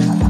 Yeah.